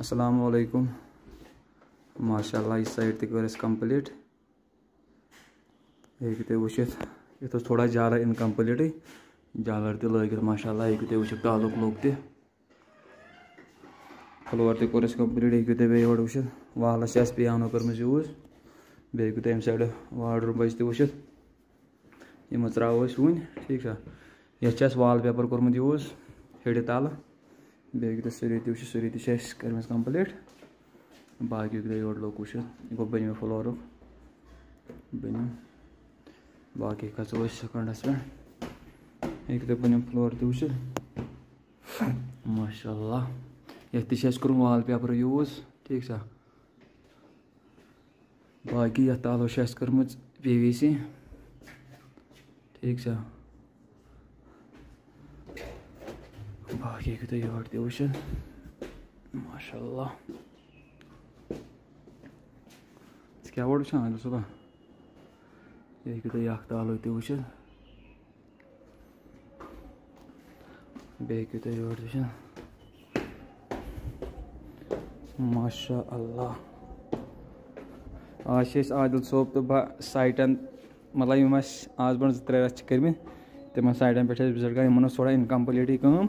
असलकुम माशा इस साइड तर कंप्लीट हेकि तुम ये थोड़ा ज़्यादा इनकम्प्लीट जालर त माशा हेकि तुम वुचित तालुक लोग त। फ्लोर तक कंप्लीट हेकि तुम बे वुचित वालस पियानो कर्म यूज़ बे हेकि तुम साइड वार्ड्रूम बज तुचित यम त्रो वन ठीक ये वाल पेपर कोर्मुत यूज़ हेड़ तल। बेगी तो सरी तुम सरी तम कंप्लीट बाकी योर लोग वो यह गो बन फ्लोर बन बाकी खो सेकंडस पे तो बन फ्लोर तुच माशा ये तुम वाल पेपर यूज़ ठीक सा बाकी ये तलो कर्म पी वी सी सा बाकी तो योर तुच माशा क्या वो वुचान सुबह ये तो तालो तुच बे तो योर माशा अल्लाह आज आदिल सोब तो बह साइटन मतलब यम आज बन त्रे रथ कर्म तम साइडन पे विज़िट कर थोड़ा इनकम्प्लीट कम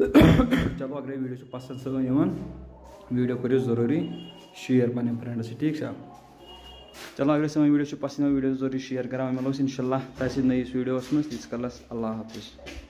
ब्रो पम ये इनकम्प्लीट ये शीश वाले ना बाकी वार्ड्रूम क्लियर चलो अगर वीडियो पसंद सो वीडियो करो ज़रूरी शेयर पे फ्रेंड ठीक है चलो अगर वीडियो पसंद वीडियो ज़रूरी शेयर करा मिलो इनशाला तस नईस वीडियो मज तीस कलस अल्लाह हाफिज़।